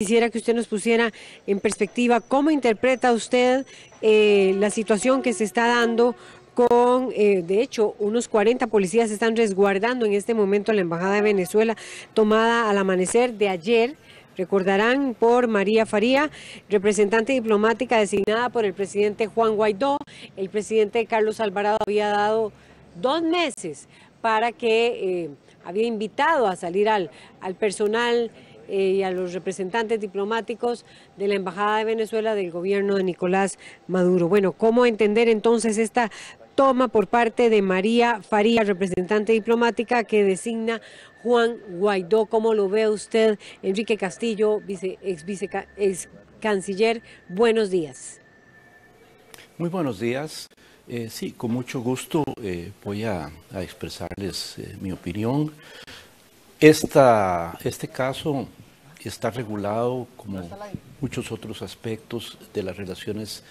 Quisiera que usted nos pusiera en perspectiva cómo interpreta usted eh, la situación que se está dando con, eh, de hecho, unos 40 policías están resguardando en este momento la Embajada de Venezuela, tomada al amanecer de ayer. Recordarán por María Faría, representante diplomática designada por el presidente Juan Guaidó. El presidente Carlos Alvarado había dado dos meses para que eh, había invitado a salir al, al personal eh, y a los representantes diplomáticos de la Embajada de Venezuela del gobierno de Nicolás Maduro. Bueno, ¿cómo entender entonces esta toma por parte de María Faría, representante diplomática que designa Juan Guaidó? ¿Cómo lo ve usted, Enrique Castillo, vice, ex, vice, canciller? Buenos días. Muy buenos días. Eh, sí, con mucho gusto eh, voy a, expresarles mi opinión. Este caso está regulado, como muchos otros aspectos de las relaciones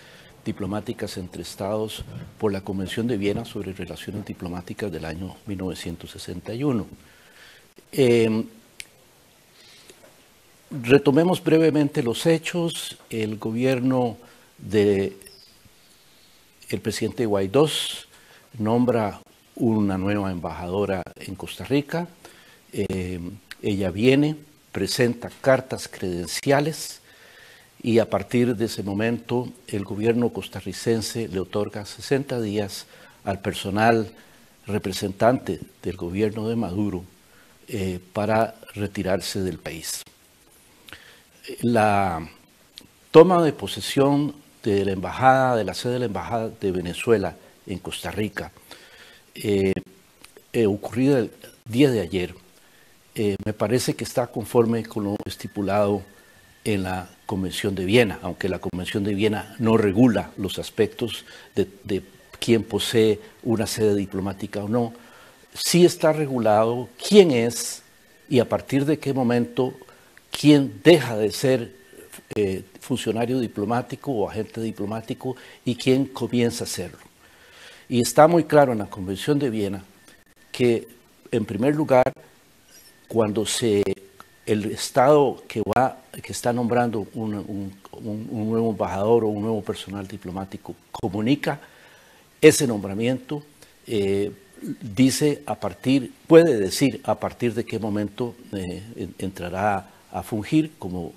diplomáticas entre Estados, por la Convención de Viena sobre Relaciones Diplomáticas del año 1961. Eh, retomemos brevemente los hechos. El gobierno de el presidente Guaidó nombra una nueva embajadora en Costa Rica eh, ella viene, presenta cartas credenciales y a partir de ese momento el gobierno costarricense le otorga 60 días al personal representante del gobierno de Maduro eh, para retirarse del país. La toma de posesión de la embajada, de la sede de la embajada de Venezuela en Costa Rica, eh, eh, ocurrida el día de ayer, eh, me parece que está conforme con lo estipulado en la Convención de Viena, aunque la Convención de Viena no regula los aspectos de, quién posee una sede diplomática o no, sí está regulado quién es y a partir de qué momento quién deja de ser eh, funcionario diplomático o agente diplomático y quién comienza a serlo. Y está muy claro en la Convención de Viena que, en primer lugar, cuando se, el Estado que, va, que está nombrando un, un, nuevo embajador o un nuevo personal diplomático comunica ese nombramiento, eh, dice a partir, puede decir a partir de qué momento eh, entrará a fungir como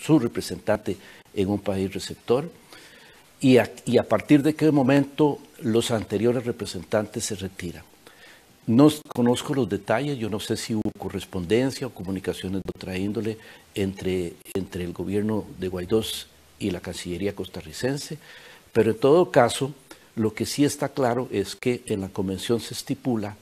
su representante en un país receptor y a, y a partir de qué momento los anteriores representantes se retiran. No conozco los detalles, yo no sé si hubo correspondencia o comunicaciones de otra índole entre, entre el gobierno de Guaidó y la Cancillería costarricense, pero en todo caso, lo que sí está claro es que en la convención se estipula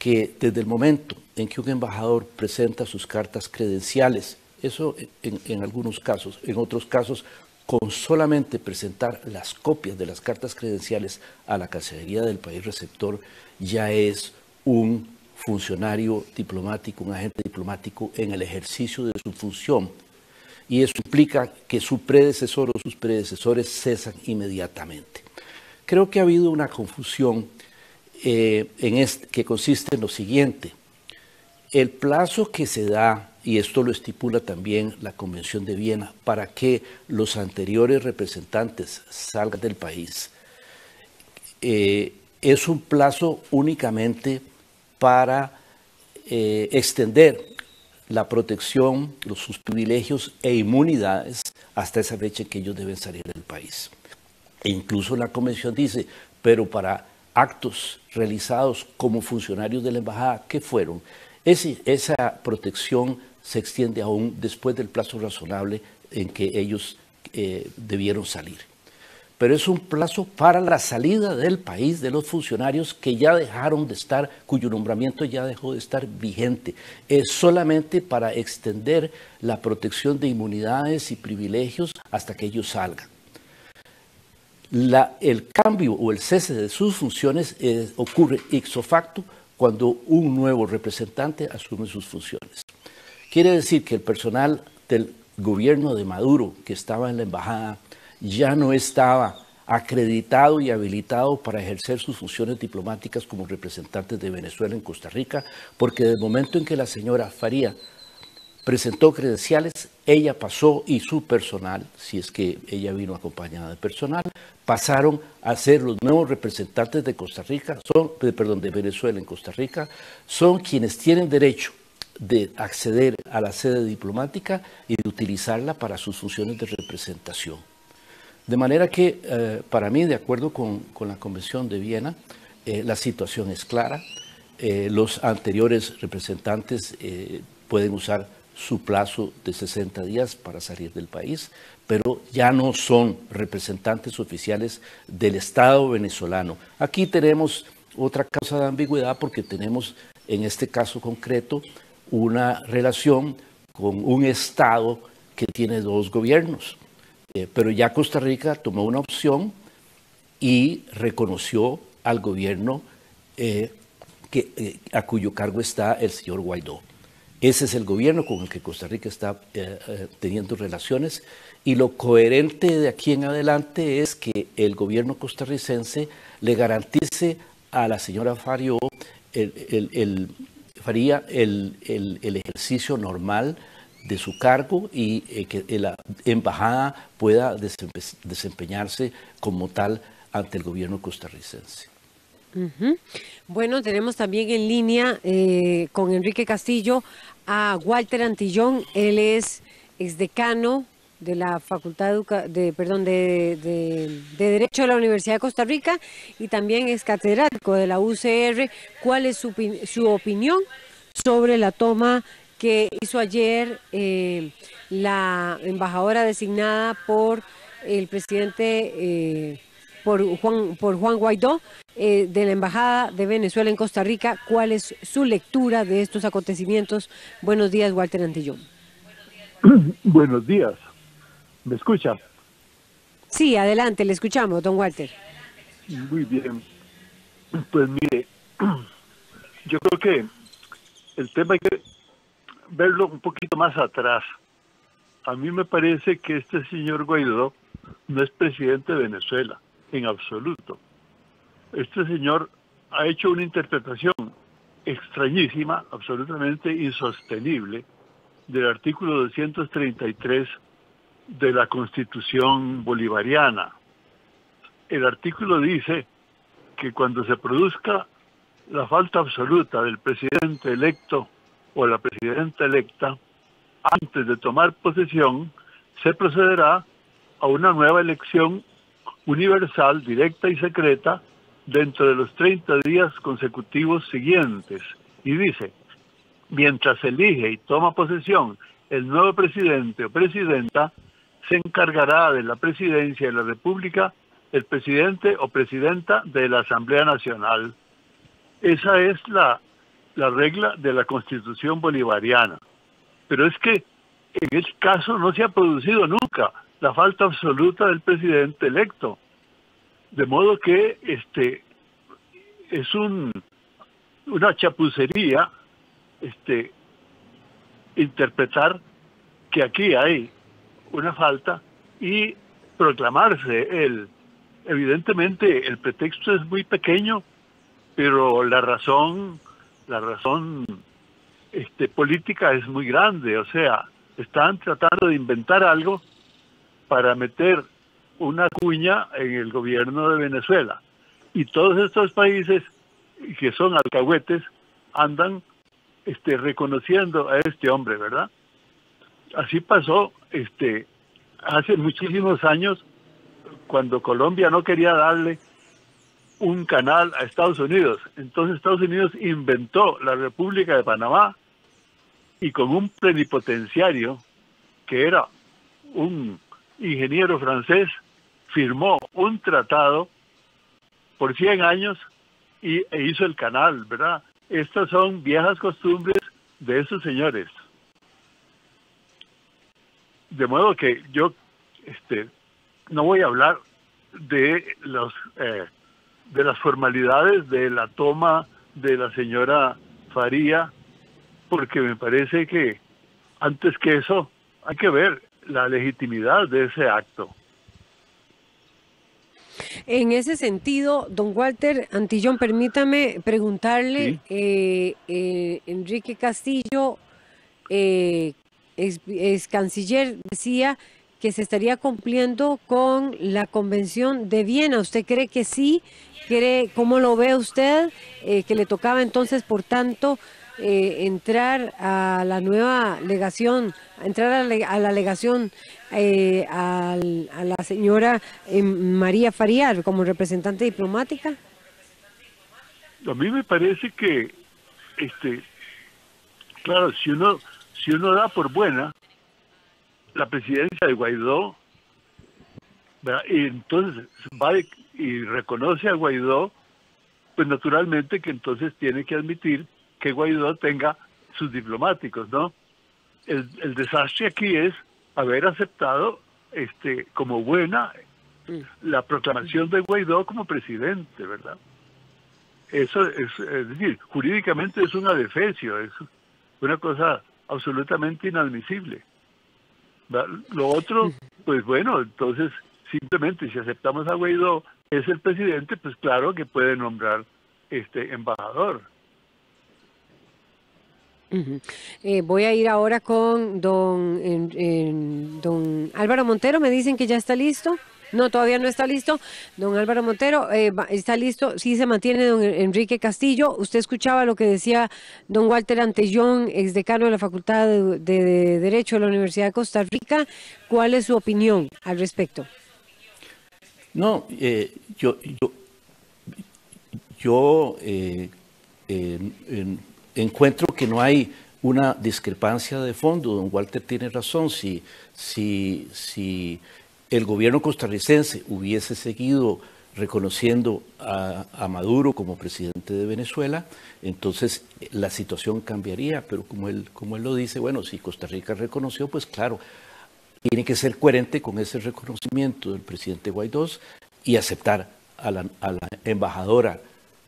que desde el momento en que un embajador presenta sus cartas credenciales, eso en, en algunos casos, en otros casos con solamente presentar las copias de las cartas credenciales a la Cancillería del país receptor, ya es un funcionario diplomático, un agente diplomático en el ejercicio de su función. Y eso implica que su predecesor o sus predecesores cesan inmediatamente. Creo que ha habido una confusión eh, en que consiste en lo siguiente. El plazo que se da, y esto lo estipula también la Convención de Viena, para que los anteriores representantes salgan del país, eh, es un plazo únicamente para eh, extender la protección, los, sus privilegios e inmunidades hasta esa fecha que ellos deben salir del país. E incluso la convención dice, pero para actos realizados como funcionarios de la embajada, ¿qué fueron? Esa protección se extiende aún después del plazo razonable en que ellos eh, debieron salir pero es un plazo para la salida del país de los funcionarios que ya dejaron de estar, cuyo nombramiento ya dejó de estar vigente. Es solamente para extender la protección de inmunidades y privilegios hasta que ellos salgan. El cambio o el cese de sus funciones eh, ocurre ipso facto cuando un nuevo representante asume sus funciones. Quiere decir que el personal del gobierno de Maduro que estaba en la embajada ya no estaba acreditado y habilitado para ejercer sus funciones diplomáticas como representante de Venezuela en Costa Rica, porque desde el momento en que la señora Faría presentó credenciales, ella pasó y su personal, si es que ella vino acompañada de personal, pasaron a ser los nuevos representantes de Costa Rica, son, perdón, de Venezuela en Costa Rica, son quienes tienen derecho de acceder a la sede diplomática y de utilizarla para sus funciones de representación. De manera que, eh, para mí, de acuerdo con, la Convención de Viena, eh, la situación es clara. Eh, los anteriores representantes pueden usar su plazo de 60 días para salir del país, pero ya no son representantes oficiales del Estado venezolano. Aquí tenemos otra causa de ambigüedad porque tenemos en este caso concreto una relación con un Estado que tiene dos gobiernos. Eh, pero ya Costa Rica tomó una opción y reconoció al gobierno eh, que, eh, a cuyo cargo está el señor Guaidó. Ese es el gobierno con el que Costa Rica está teniendo relaciones y lo coherente de aquí en adelante es que el gobierno costarricense le garantice a la señora Fario el, Faría el, ejercicio normal de su cargo y eh, que la embajada pueda desempeñarse como tal ante el gobierno costarricense. Bueno, tenemos también en línea eh, con Enrique Castillo a Walter Antillón. Él es exdecano de la Facultad de, perdón, de, Derecho de la Universidad de Costa Rica y también es catedrático de la UCR. ¿Cuál es su, opinión sobre la toma que hizo ayer eh, la embajadora designada por el presidente eh, por Juan, por Juan Guaidó eh, de la Embajada de Venezuela en Costa Rica. ¿Cuál es su lectura de estos acontecimientos? Buenos días, Walter Antillón. Buenos días. ¿Me escucha? Sí, adelante, le escuchamos, don Walter. Muy bien. Pues mire, yo creo que el tema hay que verlo un poquito más atrás. A mí me parece que este señor Guaidó no es presidente de Venezuela en absoluto. Este señor ha hecho una interpretación extrañísima, absolutamente insostenible, del artículo 233 de la Constitución bolivariana. El artículo dice que cuando se produzca la falta absoluta del presidente electo o la presidenta electa, antes de tomar posesión, se procederá a una nueva elección universal, directa y secreta dentro de los 30 días consecutivos siguientes. Y dice, mientras elige y toma posesión el nuevo presidente o presidenta, se encargará de la presidencia de la República el presidente o presidenta de la Asamblea Nacional. Esa es la, la regla de la Constitución bolivariana. Pero es que en este caso no se ha producido nunca la falta absoluta del presidente electo. De modo que este es un una chapucería este interpretar que aquí hay una falta y proclamarse el evidentemente el pretexto es muy pequeño pero la razón la razón este política es muy grande o sea están tratando de inventar algo para meter una cuña en el gobierno de Venezuela. Y todos estos países que son alcahuetes andan este, reconociendo a este hombre, ¿verdad? Así pasó este, hace muchísimos años cuando Colombia no quería darle un canal a Estados Unidos. Entonces Estados Unidos inventó la República de Panamá y con un plenipotenciario que era un ingeniero francés, firmó un tratado por 100 años y, e hizo el canal, ¿verdad? Estas son viejas costumbres de esos señores. De modo que yo este, no voy a hablar de los eh, de las formalidades de la toma de la señora Faría, porque me parece que antes que eso hay que ver la legitimidad de ese acto. En ese sentido, don Walter Antillón, permítame preguntarle, eh, eh, Enrique Castillo, eh, ex, canciller decía se estaría cumpliendo con la Convención de Viena. ¿Usted cree que sí? ¿Cree, ¿Cómo lo ve usted? Eh, que le tocaba entonces, por tanto, eh, entrar a la nueva legación, entrar a, la legación eh, a, la señora María Fariar como representante diplomática? A mí me parece que, este, claro, si uno si uno da por buena la presidencia de Guaidó, y entonces va y reconoce a Guaidó, pues naturalmente que entonces tiene que admitir que Guaidó tenga sus diplomáticos, ¿no? El, el desastre aquí es haber aceptado este como buena mm. la proclamación de Guaidó como presidente, ¿verdad? Eso es, es decir, jurídicamente es un adefesio, es una cosa absolutamente inadmisible. Lo otro, pues bueno, entonces simplemente si aceptamos a Guaidó es el presidente, pues claro que puede nombrar este embajador. Eh, voy a ir ahora con don, don Álvaro Montero. Me dicen que ya está listo. No, todavía no está listo. Don Álvaro Montero, eh, está listo. Sí se mantiene don Enrique Castillo. Usted escuchaba lo que decía don Walter Antellón, exdecano de la Facultad de, Derecho de la Universidad de Costa Rica. ¿Cuál es su opinión al respecto? No, eh, yo, yo, eh, encuentro que no hay una discrepancia de fondo. Don Walter tiene razón. Si, si, si el gobierno costarricense hubiese seguido reconociendo a, Maduro como presidente de Venezuela, entonces la situación cambiaría, pero como él, como él lo dice, bueno, si Costa Rica reconoció, pues claro, tiene que ser coherente con ese reconocimiento del presidente Guaidó y aceptar a la, embajadora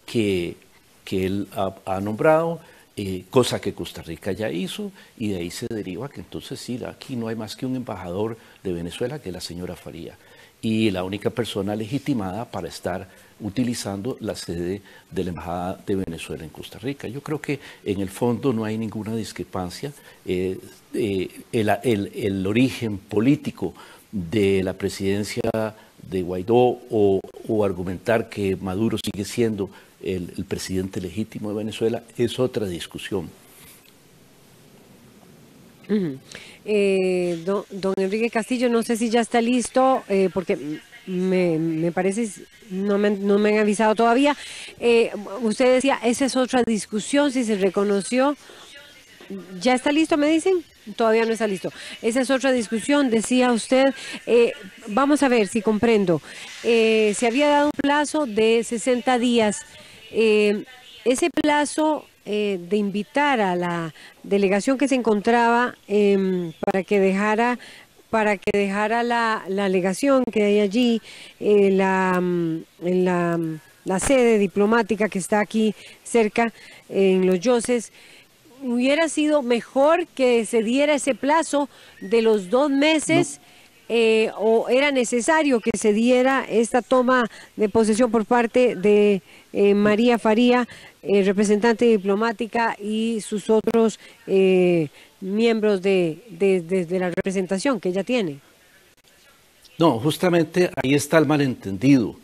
que, que él ha nombrado eh, cosa que Costa Rica ya hizo, y de ahí se deriva que entonces sí, aquí no hay más que un embajador de Venezuela, que es la señora Faría, y la única persona legitimada para estar utilizando la sede de la Embajada de Venezuela en Costa Rica. Yo creo que en el fondo no hay ninguna discrepancia. Eh, eh, el, origen político de la presidencia de Guaidó o argumentar que Maduro sigue siendo el, presidente legítimo de Venezuela, es otra discusión. Eh, don, Enrique Castillo, no sé si ya está listo, eh, porque me, parece, no me, no me han avisado todavía. Eh, usted decía, esa es otra discusión, si se reconoció. ¿Ya está listo, me dicen? Todavía no está listo. Esa es otra discusión, decía usted. vamos a ver si comprendo. se había dado un plazo de 60 días eh, ese plazo eh, de invitar a la delegación que se encontraba em, para que dejara para que dejara la, la que hay allí eh, la, mm, la, la, sede diplomática que está aquí cerca en los Yoses, hubiera sido mejor que se diera ese plazo de los dos meses. Eh, o era necesario que se diera esta toma de posesión por parte de eh, María Faría, eh, representante diplomática, y sus otros miembros de, de, la representación que ella tiene. No, justamente ahí está el malentendido.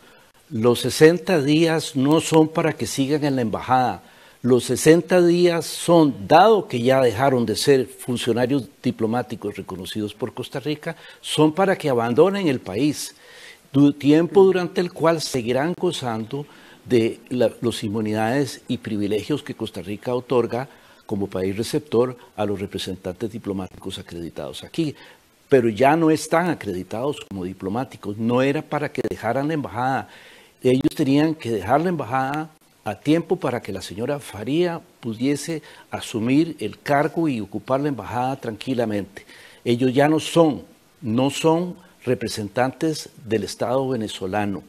Los 60 días no son para que sigan en la embajada los 60 días son, dado que ya dejaron de ser funcionarios diplomáticos reconocidos por Costa Rica, son para que abandonen el país, tiempo durante el cual seguirán gozando de las inmunidades y privilegios que Costa Rica otorga como país receptor a los representantes diplomáticos acreditados aquí. Pero ya no están acreditados como diplomáticos, no era para que dejaran la embajada. Ellos tenían que dejar la embajada a tiempo para que la señora Faría pudiese asumir el cargo y ocupar la embajada tranquilamente. Ellos ya no son, no son representantes del Estado venezolano.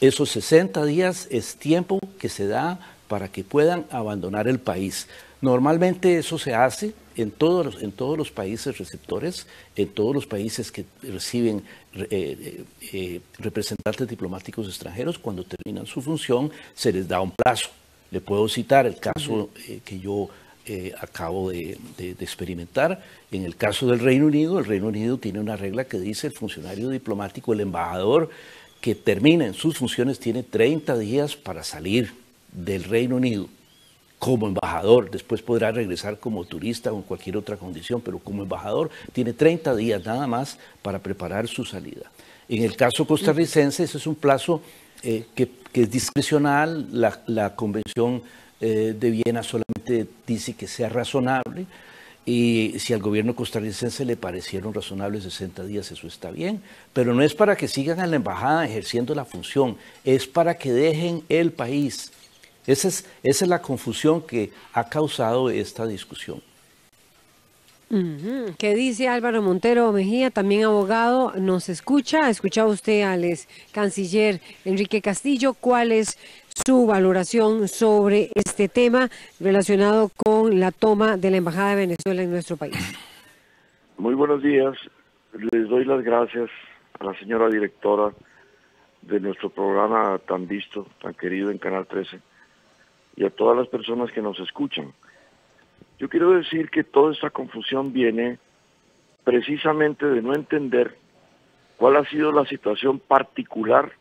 Esos 60 días es tiempo que se da para que puedan abandonar el país. Normalmente eso se hace en todos los, en todos los países receptores, en todos los países que reciben eh, eh, eh, representantes diplomáticos extranjeros, cuando terminan su función, se les da un plazo. Le puedo citar el caso que yo acabo de, experimentar. En el caso del Reino Unido, el Reino Unido tiene una regla que dice el funcionario diplomático, el embajador que termina en sus funciones tiene 30 días para salir del Reino Unido como embajador, después podrá regresar como turista o en cualquier otra condición, pero como embajador tiene 30 días nada más para preparar su salida. En el caso costarricense, ese es un plazo eh, que, es discrecional, la, Convención eh, de Viena solamente dice que sea razonable, y si al gobierno costarricense le parecieron razonables 60 días, eso está bien, pero no es para que sigan en la embajada ejerciendo la función, es para que dejen el país. Esa es, esa es la confusión que ha causado esta discusión. ¿Qué dice Álvaro Montero Mejía, también abogado? Nos escucha, ha escuchado usted al canciller Enrique Castillo. ¿Cuál es su valoración sobre este tema relacionado con la toma de la Embajada de Venezuela en nuestro país? Muy buenos días. Les doy las gracias a la señora directora de nuestro programa tan visto, tan querido en Canal 13, y a todas las personas que nos escuchan. Yo quiero decir que toda esta confusión viene precisamente de no entender cuál ha sido la situación particular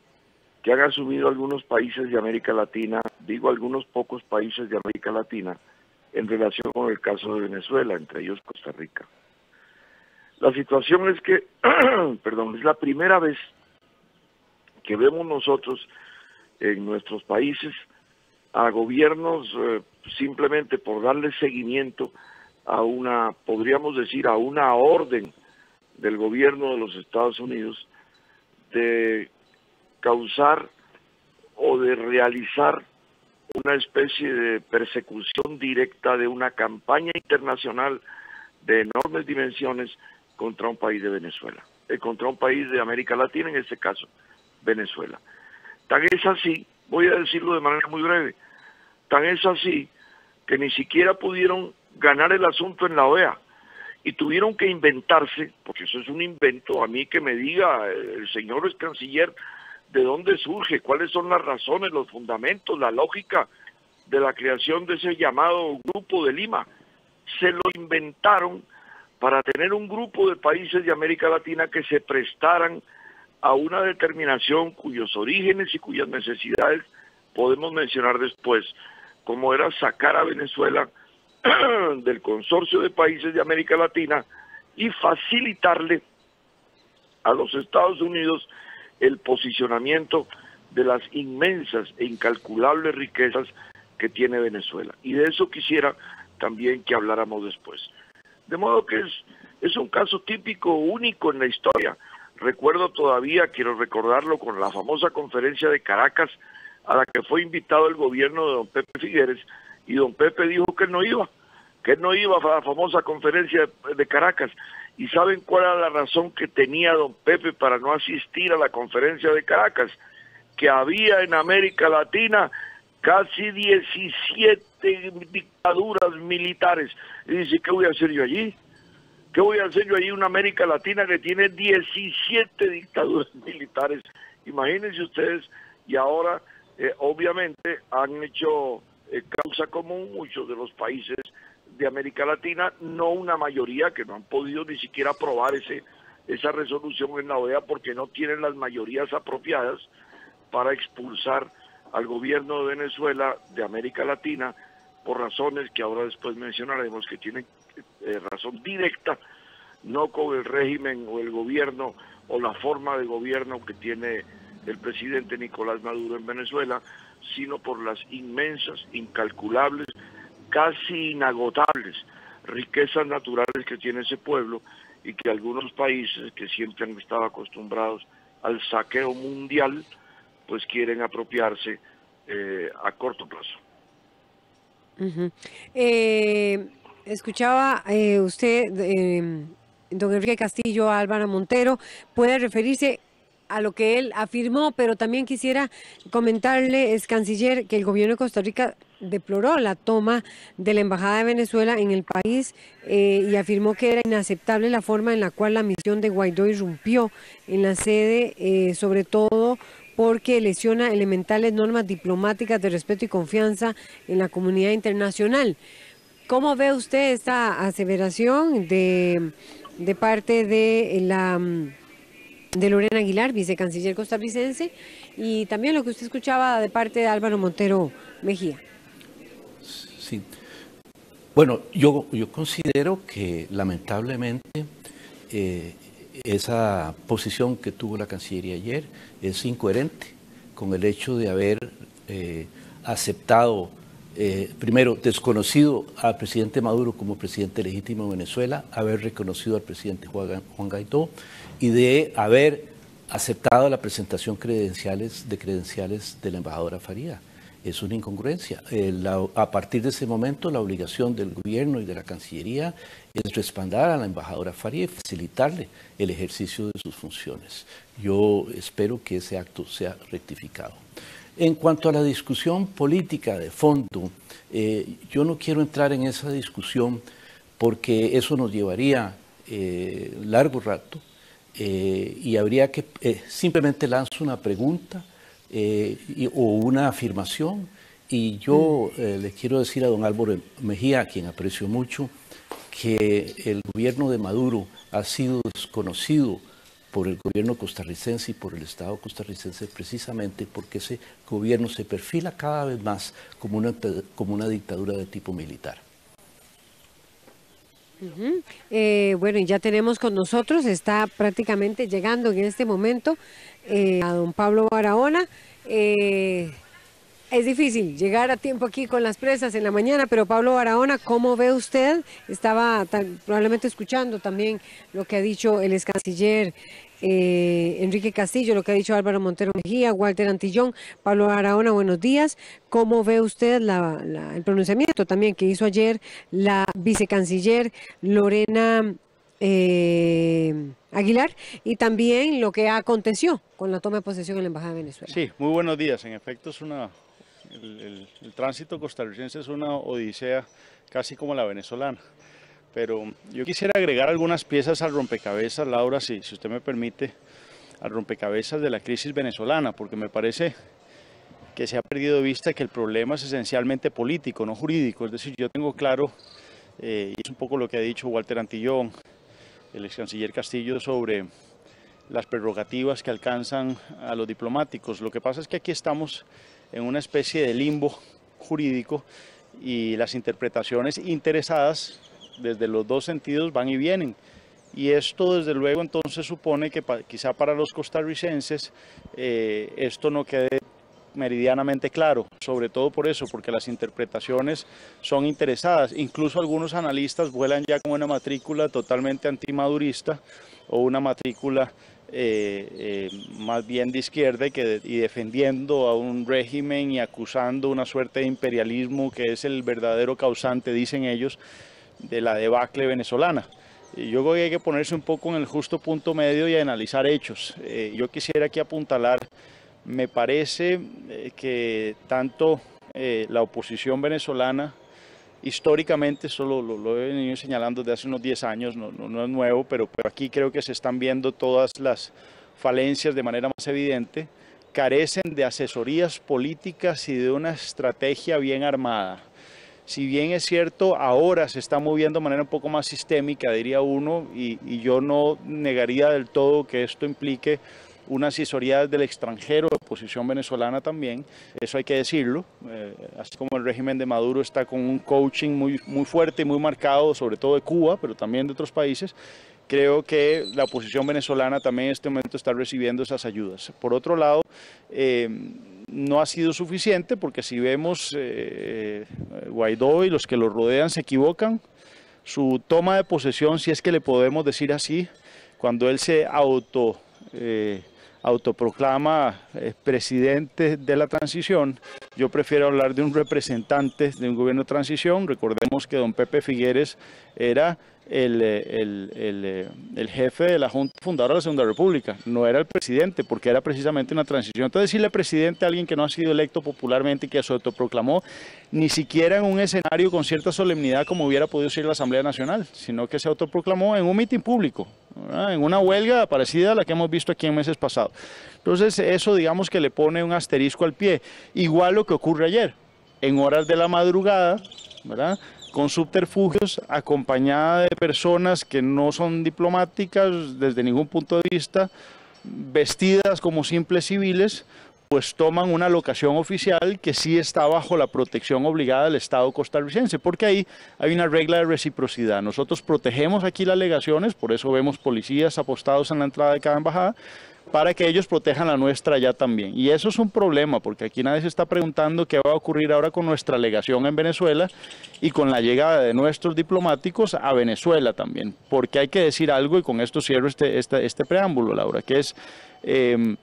que han asumido algunos países de América Latina, digo algunos pocos países de América Latina, en relación con el caso de Venezuela, entre ellos Costa Rica. La situación es que, perdón, es la primera vez que vemos nosotros en nuestros países a gobiernos eh, simplemente por darle seguimiento a una, podríamos decir, a una orden del gobierno de los Estados Unidos de causar o de realizar una especie de persecución directa de una campaña internacional de enormes dimensiones contra un país de Venezuela, eh, contra un país de América Latina, en este caso, Venezuela. Tan es así, voy a decirlo de manera muy breve, tan es así que ni siquiera pudieron ganar el asunto en la OEA y tuvieron que inventarse, porque eso es un invento, a mí que me diga el señor canciller de dónde surge, cuáles son las razones, los fundamentos, la lógica de la creación de ese llamado Grupo de Lima. Se lo inventaron para tener un grupo de países de América Latina que se prestaran a una determinación cuyos orígenes y cuyas necesidades podemos mencionar después como era sacar a Venezuela del consorcio de países de América Latina y facilitarle a los Estados Unidos el posicionamiento de las inmensas e incalculables riquezas que tiene Venezuela. Y de eso quisiera también que habláramos después. De modo que es, es un caso típico, único en la historia. Recuerdo todavía, quiero recordarlo, con la famosa conferencia de Caracas a la que fue invitado el gobierno de don Pepe Figueres y don Pepe dijo que no iba, que no iba a la famosa conferencia de Caracas. ¿Y saben cuál era la razón que tenía don Pepe para no asistir a la conferencia de Caracas? Que había en América Latina casi 17 dictaduras militares. Y dice, ¿qué voy a hacer yo allí? ¿Qué voy a hacer yo en una América Latina que tiene 17 dictaduras militares? Imagínense ustedes, y ahora eh, obviamente han hecho eh, causa común muchos de los países de América Latina, no una mayoría que no han podido ni siquiera aprobar ese, esa resolución en la OEA porque no tienen las mayorías apropiadas para expulsar al gobierno de Venezuela de América Latina por razones que ahora después mencionaremos que tienen eh, razón directa, no con el régimen o el gobierno o la forma de gobierno que tiene el presidente Nicolás Maduro en Venezuela, sino por las inmensas, incalculables, casi inagotables riquezas naturales que tiene ese pueblo y que algunos países que siempre han estado acostumbrados al saqueo mundial, pues quieren apropiarse eh, a corto plazo. Eh, escuchaba eh, usted, don Enrique Castillo, Álvaro Montero, puede referirse a lo que él afirmó, pero también quisiera comentarle, es canciller, que el gobierno de Costa Rica deploró la toma de la Embajada de Venezuela en el país eh, y afirmó que era inaceptable la forma en la cual la misión de Guaidó irrumpió en la sede, eh, sobre todo porque lesiona elementales normas diplomáticas de respeto y confianza en la comunidad internacional. ¿Cómo ve usted esta aseveración de, parte de la de Lorena Aguilar, vicecanciller costarricense, y también lo que usted escuchaba de parte de Álvaro Montero Mejía? Sí. Bueno, yo, yo considero que lamentablemente eh, esa posición que tuvo la Cancillería ayer es incoherente con el hecho de haber eh, aceptado, eh, primero, desconocido al presidente Maduro como presidente legítimo de Venezuela, haber reconocido al presidente Juan, Juan Guaidó y de haber aceptado la presentación credenciales, de credenciales de la embajadora Faría es una incongruencia. Eh, a partir de ese momento, la obligación del gobierno y de la Cancillería es respaldar a la embajadora Faría y facilitarle el ejercicio de sus funciones. Yo espero que ese acto sea rectificado. En cuanto a la discusión política de fondo, eh, yo no quiero entrar en esa discusión porque eso nos llevaría eh, largo rato y habría que simplemente lanzar una pregunta eh, o una afirmación. Y yo mm. eh, le quiero decir a don Álvaro Mejía, a quien aprecio mucho, que el gobierno de Maduro ha sido desconocido por el gobierno costarricense y por el Estado costarricense precisamente porque ese gobierno se perfila cada vez más como una, como una dictadura de tipo militar. Eh, bueno, y ya tenemos con nosotros, está prácticamente llegando en este momento eh, a don Pablo Barahona. Eh, es difícil llegar a tiempo aquí con las presas en la mañana, pero Pablo Barahona, ¿cómo ve usted? Estaba probablemente escuchando también lo que ha dicho el ex canciller eh, Enrique Castillo, lo que ha dicho Álvaro Montero Mejía, Walter Antillón, Pablo Barahona, buenos días. ¿Cómo ve usted el pronunciamiento también que hizo ayer la vicecanciller Lorena eh, Aguilar y también lo que aconteció con la toma de posesión en la Embajada de Venezuela. Sí, muy buenos días. En efecto, es una, el, tránsito costarricense es una odisea casi como la venezolana. Pero yo quisiera agregar algunas piezas al rompecabezas, Laura, si, si usted me permite, al rompecabezas de la crisis venezolana, porque me parece que se ha perdido de vista que el problema es esencialmente político, no jurídico. Es decir, yo tengo claro, eh, y es un poco lo que ha dicho Walter Antillón, el ex canciller Castillo sobre las prerrogativas que alcanzan a los diplomáticos. Lo que pasa es que aquí estamos en una especie de limbo jurídico y las interpretaciones interesadas desde los dos sentidos van y vienen. Y esto desde luego entonces supone que quizá para los costarricenses eh, esto no quede meridianamente claro, sobre todo por eso, porque las interpretaciones son interesadas. Incluso algunos analistas vuelan ya con una matrícula totalmente antimadurista o una matrícula eh, eh, más bien de izquierda y, defendiendo a un régimen y acusando una suerte de imperialismo que es el verdadero causante, dicen ellos, de la debacle venezolana. Yo creo que hay que ponerse un poco en el justo punto medio y analizar hechos. Eh, yo quisiera aquí apuntalar me parece que tanto la oposición venezolana, históricamente, solo lo, he venido señalando desde hace unos 10 años, no, es nuevo, pero, pero aquí creo que se están viendo todas las falencias de manera más evidente, carecen de asesorías políticas y de una estrategia bien armada. Si bien es cierto, ahora se está moviendo de manera un poco más sistémica, diría uno, y, y yo no negaría del todo que esto implique una asesoría del extranjero, de oposición venezolana también, eso hay que decirlo, eh, así como el régimen de Maduro está con un coaching muy, muy fuerte y muy marcado, sobre todo de Cuba, pero también de otros países, creo que la oposición venezolana también en este momento está recibiendo esas ayudas. Por otro lado, eh, no ha sido suficiente porque si vemos eh, Guaidó y los que lo rodean se equivocan, su toma de posesión, si es que le podemos decir así, cuando él se auto autoproclama eh, presidente de la transición, yo prefiero hablar de un representante de un gobierno de transición. Recordemos que don Pepe Figueres era el, el, el, el, jefe de la Junta Fundadora de la Segunda República, no era el presidente, porque era precisamente una transición. Entonces, decirle presidente a alguien que no ha sido electo popularmente y que se autoproclamó, ni siquiera en un escenario con cierta solemnidad como hubiera podido ser la Asamblea Nacional, sino que se autoproclamó en un mitin público, en una huelga parecida a la que hemos visto aquí en meses pasados. Entonces, eso digamos que le pone un asterisco al pie. Igual lo que ocurre ayer, en horas de la madrugada, ¿verdad? Con subterfugios, acompañada de personas que no son diplomáticas desde ningún punto de vista, vestidas como simples civiles, pues toman una locación oficial que sí está bajo la protección obligada del Estado costarricense, porque ahí hay una regla de reciprocidad. Nosotros protegemos aquí las legaciones, por eso vemos policías apostados en la entrada de cada embajada, para que ellos protejan la nuestra ya también. Y eso es un problema, porque aquí nadie se está preguntando qué va a ocurrir ahora con nuestra legación en Venezuela y con la llegada de nuestros diplomáticos a Venezuela también. Porque hay que decir algo, y con esto cierro este, este, este preámbulo, Laura, que es... Eh,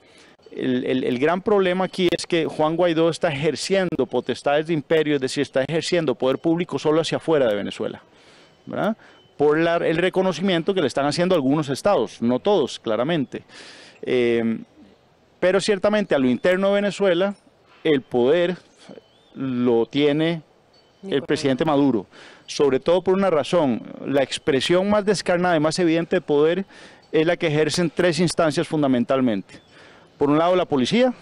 el, gran problema aquí es que Juan Guaidó está ejerciendo potestades de imperio, es decir, está ejerciendo poder público solo hacia afuera de Venezuela, ¿verdad? por el reconocimiento que le están haciendo algunos estados, no todos, claramente. Eh, pero ciertamente a lo interno de Venezuela, el poder lo tiene el presidente Maduro, sobre todo por una razón, la expresión más descarnada y más evidente de poder es la que ejercen tres instancias fundamentalmente. Por un lado la policía,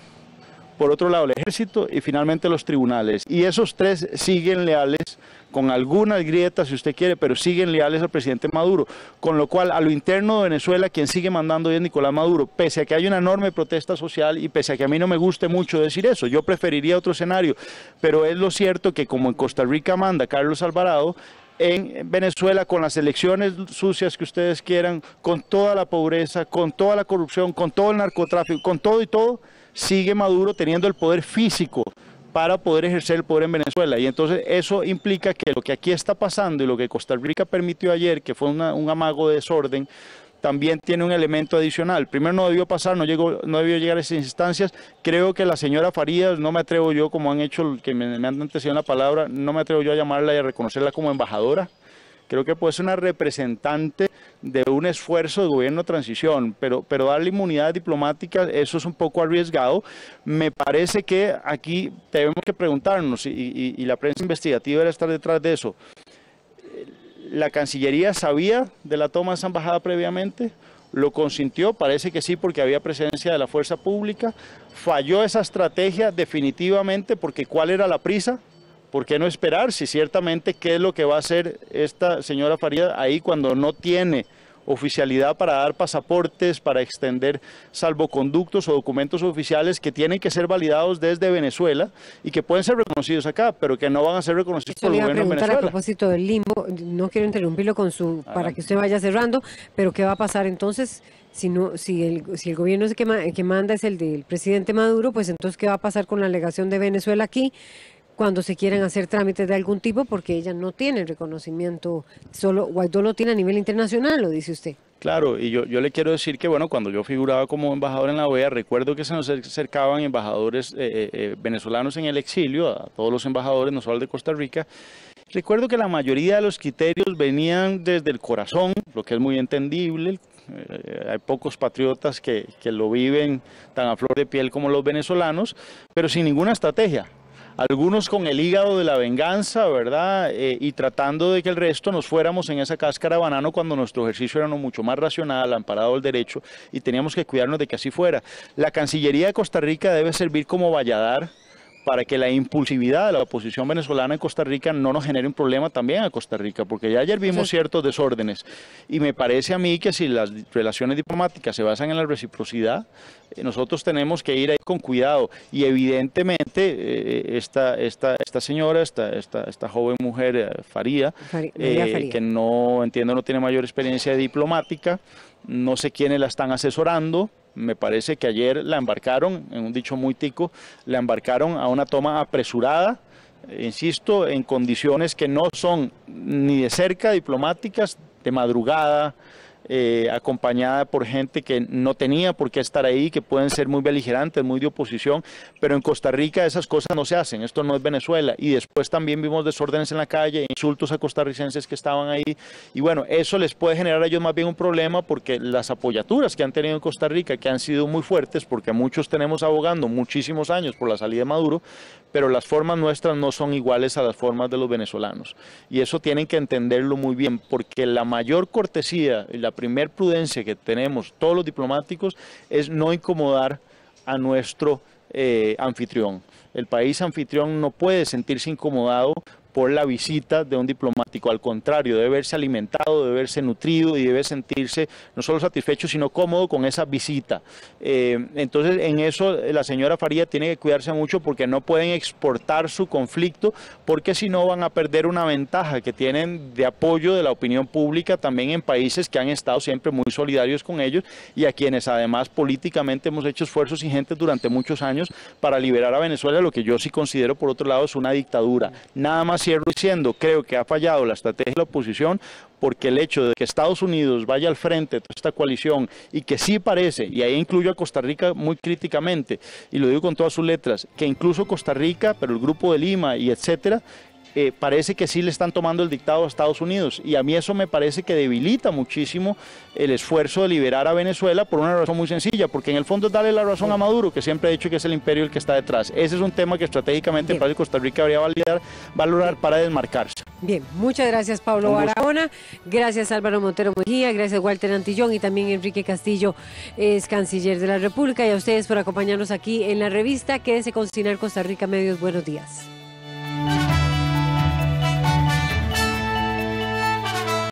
por otro lado el ejército y finalmente los tribunales. Y esos tres siguen leales, con algunas grietas si usted quiere, pero siguen leales al presidente Maduro. Con lo cual, a lo interno de Venezuela, quien sigue mandando hoy es Nicolás Maduro, pese a que hay una enorme protesta social y pese a que a mí no me guste mucho decir eso, yo preferiría otro escenario, pero es lo cierto que como en Costa Rica manda Carlos Alvarado, en Venezuela con las elecciones sucias que ustedes quieran, con toda la pobreza, con toda la corrupción, con todo el narcotráfico, con todo y todo, sigue Maduro teniendo el poder físico para poder ejercer el poder en Venezuela. Y entonces eso implica que lo que aquí está pasando y lo que Costa Rica permitió ayer, que fue un amago de desorden, también tiene un elemento adicional. Primero no debió pasar, no, llegó, no debió llegar a esas instancias. Creo que la señora Farías, no me atrevo yo, como han hecho, que me, han antecedido la palabra, no me atrevo yo a llamarla y a reconocerla como embajadora. Creo que puede ser una representante de un esfuerzo de gobierno de transición, pero, pero darle inmunidad diplomática, eso es un poco arriesgado. Me parece que aquí tenemos que preguntarnos, y, la prensa investigativa debe estar detrás de eso, la Cancillería sabía de la toma de esa embajada previamente, lo consintió, parece que sí porque había presencia de la fuerza pública, falló esa estrategia definitivamente porque ¿cuál era la prisa? ¿Por qué no esperar? Si ciertamente qué es lo que va a hacer esta señora Faría ahí cuando no tiene oficialidad para dar pasaportes, para extender salvoconductos o documentos oficiales que tienen que ser validados desde Venezuela y que pueden ser reconocidos acá, pero que no van a ser reconocidos por el gobierno de Venezuela. A propósito del limbo, no quiero interrumpirlo con su para que usted vaya cerrando, pero ¿qué va a pasar entonces? Si, no, si, el, si el gobierno que, que manda es el del presidente Maduro, pues entonces ¿qué va a pasar con la alegación de Venezuela aquí? Cuando se quieren hacer trámites de algún tipo porque ella no tiene reconocimiento, solo Guaidó lo tiene a nivel internacional, lo dice usted. Claro, y yo, yo le quiero decir que, bueno, cuando yo figuraba como embajador en la OEA, recuerdo que se nos acercaban embajadores eh, eh, eh, venezolanos en el exilio, a todos los embajadores, no solo de Costa Rica. Recuerdo que la mayoría de los criterios venían desde el corazón, lo que es muy entendible. hay pocos patriotas que, que lo viven tan a flor de piel como los venezolanos, pero sin ninguna estrategia algunos con el hígado de la venganza, ¿verdad? Eh, y tratando de que el resto nos fuéramos en esa cáscara de banano cuando nuestro ejercicio era mucho más racional, amparado el derecho, y teníamos que cuidarnos de que así fuera. La Cancillería de Costa Rica debe servir como valladar para que la impulsividad de la oposición venezolana en Costa Rica no nos genere un problema también a Costa Rica, porque ya ayer vimos ciertos desórdenes. Y me parece a mí que si las relaciones diplomáticas se basan en la reciprocidad, eh, nosotros tenemos que ir ahí con cuidado. Y evidentemente eh, esta, esta, esta señora, esta, esta, esta joven mujer eh, Faría, que no entiendo no tiene mayor experiencia diplomática, no sé quiénes la están asesorando, me parece que ayer la embarcaron, en un dicho muy tico, la embarcaron a una toma apresurada, insisto, en condiciones que no son ni de cerca diplomáticas, de madrugada, eh, acompañada por gente que no tenía por qué estar ahí, que pueden ser muy beligerantes, muy de oposición, pero en Costa Rica esas cosas no se hacen, esto no es Venezuela. Y después también vimos desórdenes en la calle, insultos a costarricenses que estaban ahí, y bueno, eso les puede generar a ellos más bien un problema porque las apoyaturas que han tenido en Costa Rica, que han sido muy fuertes, porque muchos tenemos abogando muchísimos años por la salida de Maduro, pero las formas nuestras no son iguales a las formas de los venezolanos. Y eso tienen que entenderlo muy bien, porque la mayor cortesía y la primer prudencia que tenemos todos los diplomáticos es no incomodar a nuestro eh, anfitrión. El país anfitrión no puede sentirse incomodado por la visita de un diplomático. Al contrario, debe verse alimentado, debe verse nutrido y debe sentirse no solo satisfecho, sino cómodo con esa visita. Eh, entonces, en eso la señora Faría tiene que cuidarse mucho porque no pueden exportar su conflicto, porque si no van a perder una ventaja que tienen de apoyo de la opinión pública también en países que han estado siempre muy solidarios con ellos y a quienes además políticamente hemos hecho esfuerzos ingentes durante muchos años para liberar a Venezuela, lo que yo sí considero por otro lado es una dictadura. Nada más cierro diciendo, creo que ha fallado la estrategia de la oposición porque el hecho de que Estados Unidos vaya al frente de toda esta coalición y que sí parece, y ahí incluyo a Costa Rica muy críticamente, y lo digo con todas sus letras, que incluso Costa Rica, pero el grupo de Lima y etcétera, eh, parece que sí le están tomando el dictado a Estados Unidos. Y a mí eso me parece que debilita muchísimo el esfuerzo de liberar a Venezuela por una razón muy sencilla, porque en el fondo es darle la razón a Maduro, que siempre ha dicho que es el imperio el que está detrás. Ese es un tema que estratégicamente para Costa Rica habría validar, valorar para desmarcarse. Bien, muchas gracias Pablo Barahona, gracias Álvaro Montero Mejía, gracias Walter Antillón y también Enrique Castillo es canciller de la República y a ustedes por acompañarnos aquí en la revista. Quédese con Cinar Costa Rica Medios. Buenos días.